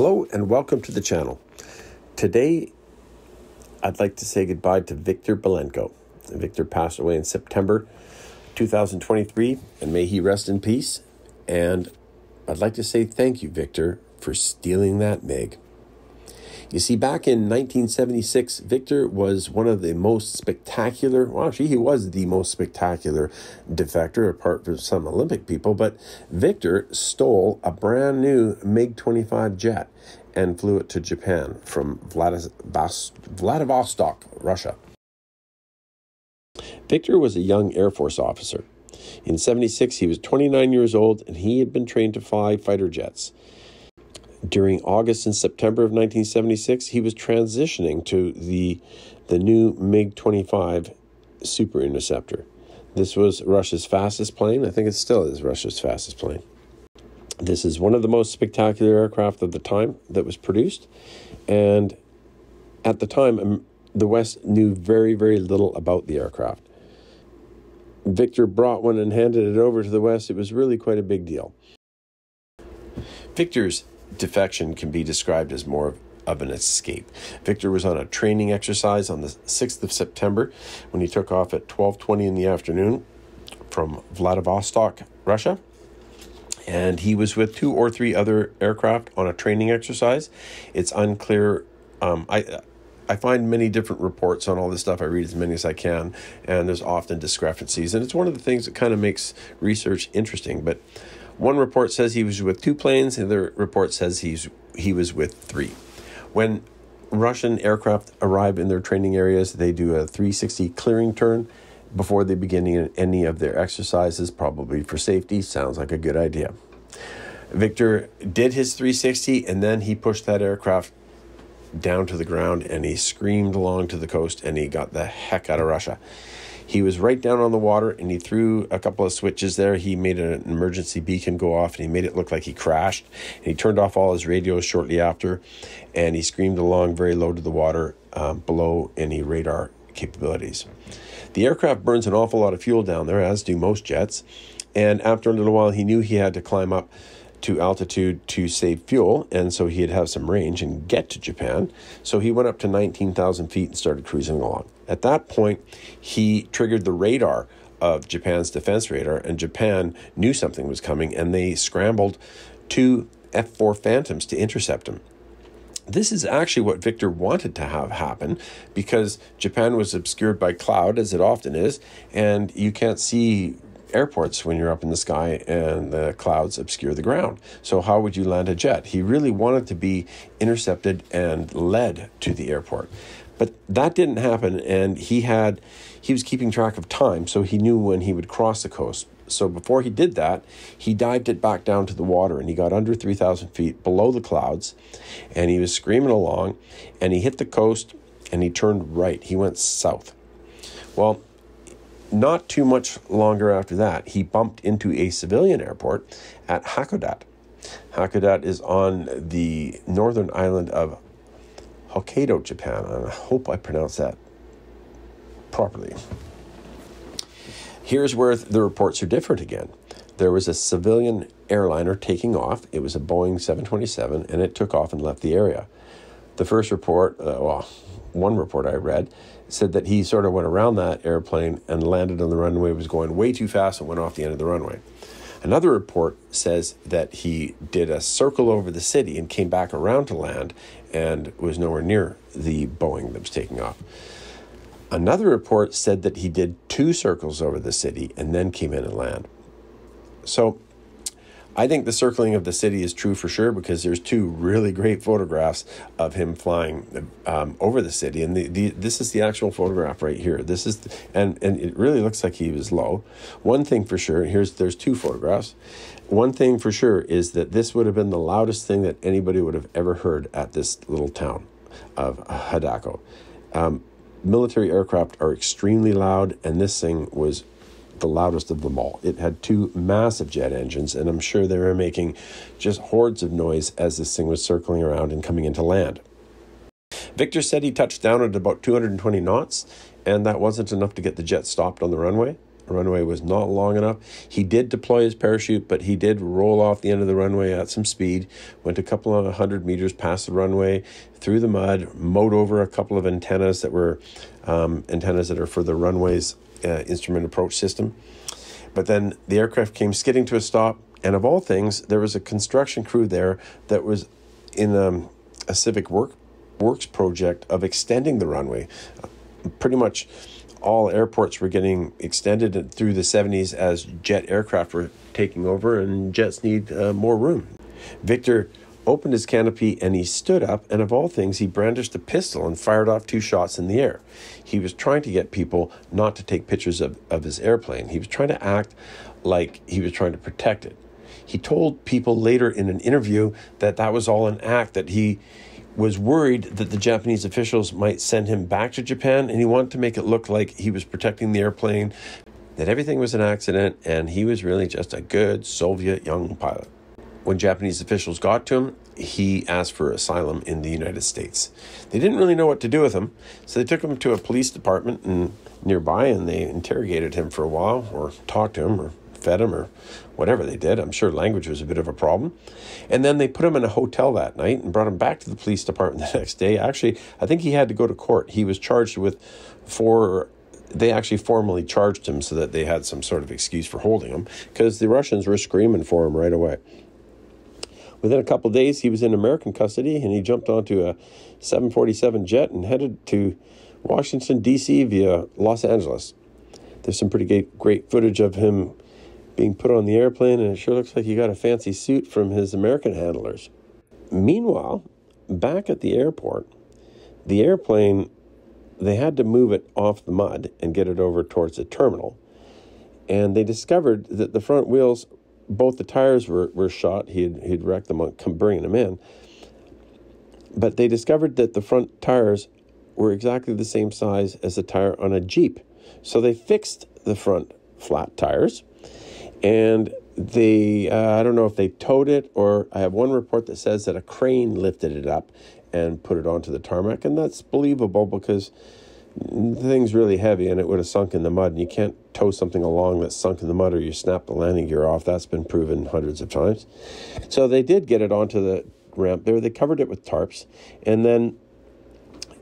Hello and welcome to the channel. Today, I'd like to say goodbye to Viktor Belenko. Viktor passed away in September 2023, and may he rest in peace. And I'd like to say thank you, Viktor, for stealing that MiG. You see, back in 1976, Viktor was one of the most spectacular, well, actually, he was the most spectacular defector, apart from some Olympic people, but Viktor stole a brand new MiG 25 jet and flew it to Japan from Vladivostok, Russia. Viktor was a young Air Force officer. In 76, he was 29 years old and he had been trained to fly fighter jets. During August and September of 1976, he was transitioning to the, the new MiG 25 Super Interceptor. This was Russia's fastest plane. I think it still is Russia's fastest plane. This is one of the most spectacular aircraft of the time that was produced. And at the time, um, the West knew very, very little about the aircraft. Viktor brought one and handed it over to the West. It was really quite a big deal. Viktor's defection can be described as more of an escape. Viktor was on a training exercise on the 6th of September when he took off at 12:20 in the afternoon from Vladivostok, Russia. And he was with two or three other aircraft on a training exercise. It's unclear. Um, I I find many different reports on all this stuff. I read as many as I can, and there's often discrepancies. And it's one of the things that kind of makes research interesting. But one report says he was with two planes, the other report says he's he was with three. When Russian aircraft arrive in their training areas, they do a 360 clearing turn before they begin any of their exercises, probably for safety. Sounds like a good idea. Viktor did his 360 and then he pushed that aircraft down to the ground and he screamed along to the coast and he got the heck out of Russia. He was right down on the water and he threw a couple of switches there. He made an emergency beacon go off and he made it look like he crashed. And he turned off all his radios shortly after and he screamed along very low to the water um, below any radar capabilities. The aircraft burns an awful lot of fuel down there, as do most jets. And after a little while, he knew he had to climb up to altitude to save fuel, and so he'd have some range and get to Japan. So he went up to 19,000 feet and started cruising along. At that point, he triggered the radar of Japan's defense radar, and Japan knew something was coming, and they scrambled two F 4 Phantoms to intercept him. This is actually what Viktor wanted to have happen because Japan was obscured by cloud, as it often is, and you can't see airports when you're up in the sky and the clouds obscure the ground. So, how would you land a jet? He really wanted to be intercepted and led to the airport. But that didn't happen, and he had he was keeping track of time, so he knew when he would cross the coast. So before he did that, he dived it back down to the water, and he got under three thousand feet below the clouds, and he was screaming along, and he hit the coast, and he turned right. He went south. Well, not too much longer after that, he bumped into a civilian airport at Hakodate. Hakodate is on the northern island of Hokkaido, Japan. I hope I pronounced that properly. Here's where the reports are different again. There was a civilian airliner taking off. It was a Boeing 727, and it took off and left the area. The first report, uh, well, one report I read said that he sort of went around that airplane and landed on the runway, was going way too fast and went off the end of the runway. Another report says that he did a circle over the city and came back around to land and was nowhere near the Boeing that was taking off. Another report said that he did two circles over the city and then came in and land. So I think the circling of the city is true for sure because there's two really great photographs of him flying um, over the city, and the, the, this is the actual photograph right here. This is, and and it really looks like he was low. One thing for sure, here's there's two photographs. One thing for sure is that this would have been the loudest thing that anybody would have ever heard at this little town of Hadako. Um, military aircraft are extremely loud, and this thing was the loudest of them all. It had two massive jet engines, and I'm sure they were making just hordes of noise as this thing was circling around and coming into land. Viktor said he touched down at about 220 knots, and that wasn't enough to get the jet stopped on the runway. The runway was not long enough. He did deploy his parachute, but he did roll off the end of the runway at some speed, went a couple of hundred meters past the runway, through the mud, mowed over a couple of antennas that were um, antennas that are for the runway's uh, instrument approach system. But then the aircraft came skidding to a stop, and of all things, there was a construction crew there that was in um, a civic work works project of extending the runway. pretty much all airports were getting extended through the 70s as jet aircraft were taking over, and jets need uh, more room. Viktor opened his canopy and he stood up, and of all things, he brandished a pistol and fired off two shots in the air. He was trying to get people not to take pictures of, of his airplane. He was trying to act like he was trying to protect it. He told people later in an interview that that was all an act, that he was worried that the Japanese officials might send him back to Japan, and he wanted to make it look like he was protecting the airplane, that everything was an accident, and he was really just a good Soviet young pilot. When Japanese officials got to him, he asked for asylum in the United States. They didn't really know what to do with him, so they took him to a police department nearby and they interrogated him for a while or talked to him or fed him or whatever they did. I'm sure language was a bit of a problem. And then they put him in a hotel that night and brought him back to the police department the next day. Actually, I think he had to go to court. He was charged with four they actually formally charged him so that they had some sort of excuse for holding him because the Russians were screaming for him right away. Within a couple days, he was in American custody and he jumped onto a 747 jet and headed to Washington, D.C. via Los Angeles. There's some pretty great, footage of him being put on the airplane, and it sure looks like he got a fancy suit from his American handlers. Meanwhile, back at the airport, the airplane, they had to move it off the mud and get it over towards the terminal. And they discovered that the front wheels both the tires were, were shot. He had, he'd wrecked them on bringing them in. But they discovered that the front tires were exactly the same size as the tire on a Jeep. So they fixed the front flat tires and they, uh, I don't know if they towed it or I have one report that says that a crane lifted it up and put it onto the tarmac. And that's believable because the thing's really heavy and it would have sunk in the mud. And you can't tow something along that's sunk in the mud or you snap the landing gear off. That's been proven hundreds of times. So they did get it onto the ramp there. They covered it with tarps. And then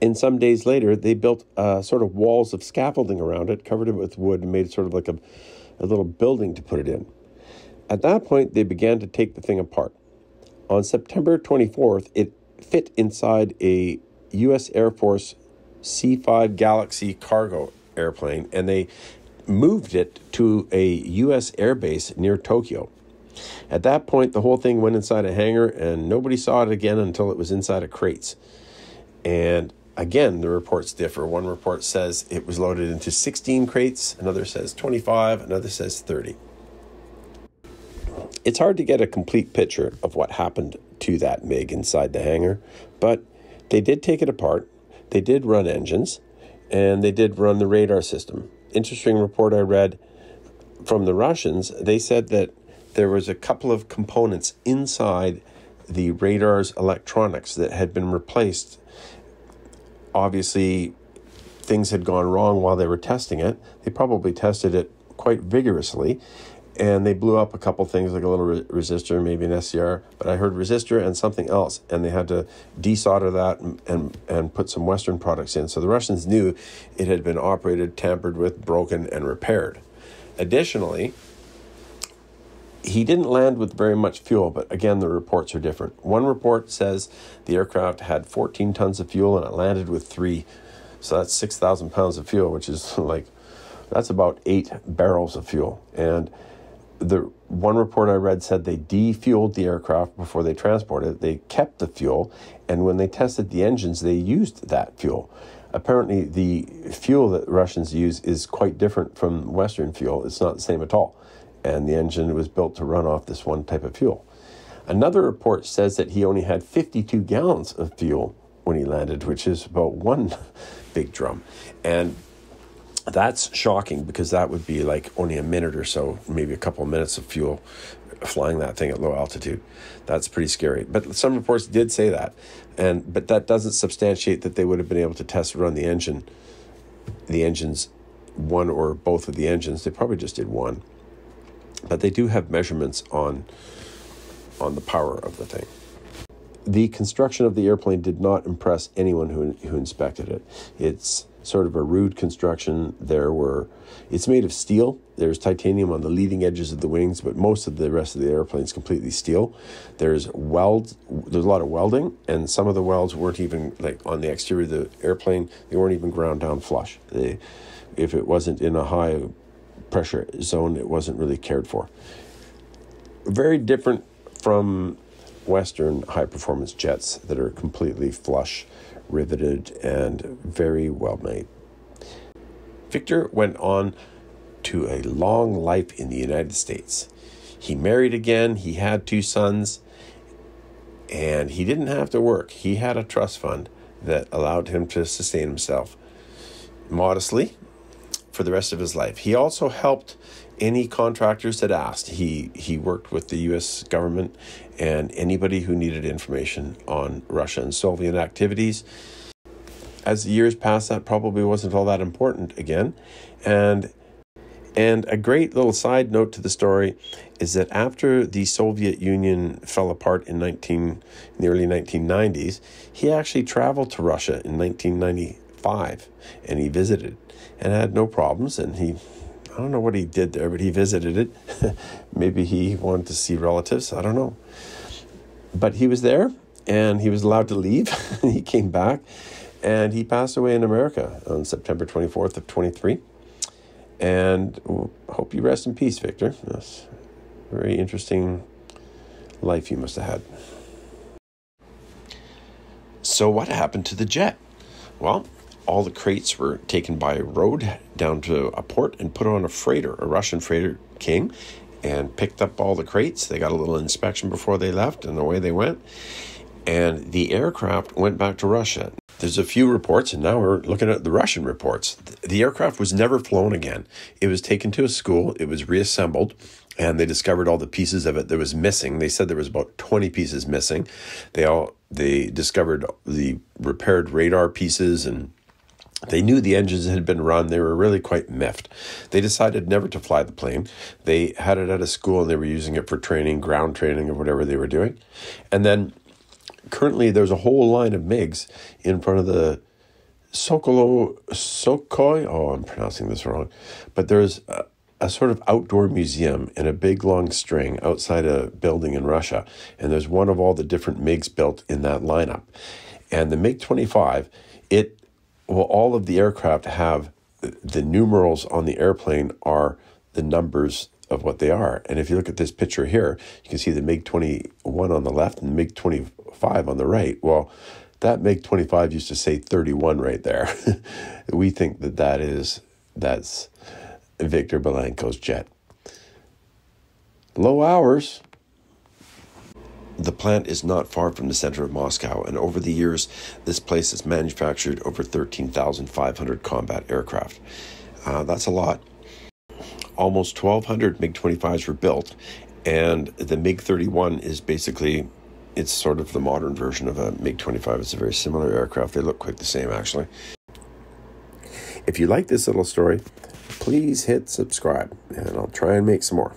in some days later, they built uh, sort of walls of scaffolding around it, covered it with wood, and made sort of like a, a little building to put it in. At that point, they began to take the thing apart. On September 24th, it fit inside a U.S. Air Force C 5 Galaxy cargo airplane and they moved it to a U.S. airbase near Tokyo. At that point, the whole thing went inside a hangar and nobody saw it again until it was inside of crates. And again, the reports differ. One report says it was loaded into 16 crates, another says 25, another says 30. It's hard to get a complete picture of what happened to that MiG inside the hangar, but they did take it apart they did run engines and they did run the radar system. Interesting report I read from the Russians. They said that there was a couple of components inside the radar's electronics that had been replaced. Obviously, things had gone wrong while they were testing it. They probably tested it quite vigorously and they blew up a couple things like a little re- resistor, maybe an SCR. But I heard resistor and something else, and they had to desolder that and, and and put some Western products in. So the Russians knew it had been operated, tampered with, broken, and repaired. Additionally, he didn't land with very much fuel, but again, the reports are different. One report says the aircraft had 14 tons of fuel and it landed with three. So that's 6,000 pounds of fuel, which is like, that's about eight barrels of fuel. And the one report I read said they defueled the aircraft before they transported it. They kept the fuel, and when they tested the engines, they used that fuel. Apparently, the fuel that Russians use is quite different from Western fuel. It's not the same at all, and the engine was built to run off this one type of fuel. Another report says that he only had 52 gallons of fuel when he landed, which is about one big drum. And that's shocking because that would be like only a minute or so, maybe a couple of minutes of fuel flying that thing at low altitude. That's pretty scary. But some reports did say that. And but that doesn't substantiate that they would have been able to test run the engine the engines one or both of the engines. They probably just did one. But they do have measurements on on the power of the thing. The construction of the airplane did not impress anyone who, who inspected it. It's sort of a rude construction. There were, it's made of steel. There's titanium on the leading edges of the wings, but most of the rest of the airplane is completely steel. There's weld. There's a lot of welding, and some of the welds weren't even like on the exterior of the airplane. They weren't even ground down flush. They, if it wasn't in a high pressure zone, it wasn't really cared for. Very different from Western high performance jets that are completely flush, riveted, and very well made. Viktor went on to a long life in the United States. He married again, he had two sons, and he didn't have to work. He had a trust fund that allowed him to sustain himself modestly for the rest of his life. He also helped any contractors that asked. He he worked with the U.S. government and anybody who needed information on Russia and Soviet activities. As the years passed, that probably wasn't all that important again, and and a great little side note to the story is that after the Soviet Union fell apart in 19 in the early 1990s, he actually traveled to Russia in 1995 and he visited and had no problems and he I don't know what he did there, but he visited it. Maybe he wanted to see relatives. I don't know. But he was there and he was allowed to leave. he came back and he passed away in America on September 24th of 23. And hope you rest in peace, Viktor. That's very interesting life you must have had. So, what happened to the jet? Well, all the crates were taken by road down to a port and put on a freighter. A Russian freighter came and picked up all the crates. They got a little inspection before they left, and away they went. And the aircraft went back to Russia. There's a few reports, and now we're looking at the Russian reports. The aircraft was never flown again. It was taken to a school, it was reassembled, and they discovered all the pieces of it that was missing. They said there was about 20 pieces missing. They all they discovered the repaired radar pieces and they knew the engines had been run. They were really quite miffed. They decided never to fly the plane. They had it at a school and they were using it for training, ground training, or whatever they were doing. And then currently there's a whole line of MiGs in front of the Sokolo Sokoi. Oh, I'm pronouncing this wrong. But there's a, a sort of outdoor museum in a big long string outside a building in Russia. And there's one of all the different MiGs built in that lineup. And the MiG 25, it well, all of the aircraft have the numerals on the airplane are the numbers of what they are. And if you look at this picture here, you can see the MiG 21 on the left and the MiG 25 on the right. Well, that MiG 25 used to say 31 right there. we think that that is that's Viktor Belenko's jet. Low hours. The plant is not far from the center of Moscow, and over the years, this place has manufactured over 13,500 combat aircraft. Uh, that's a lot. Almost 1,200 MiG 25s were built, and the MiG 31 is basically it's sort of the modern version of a MiG 25. It's a very similar aircraft. They look quite the same, actually. If you like this little story, please hit subscribe, and I'll try and make some more.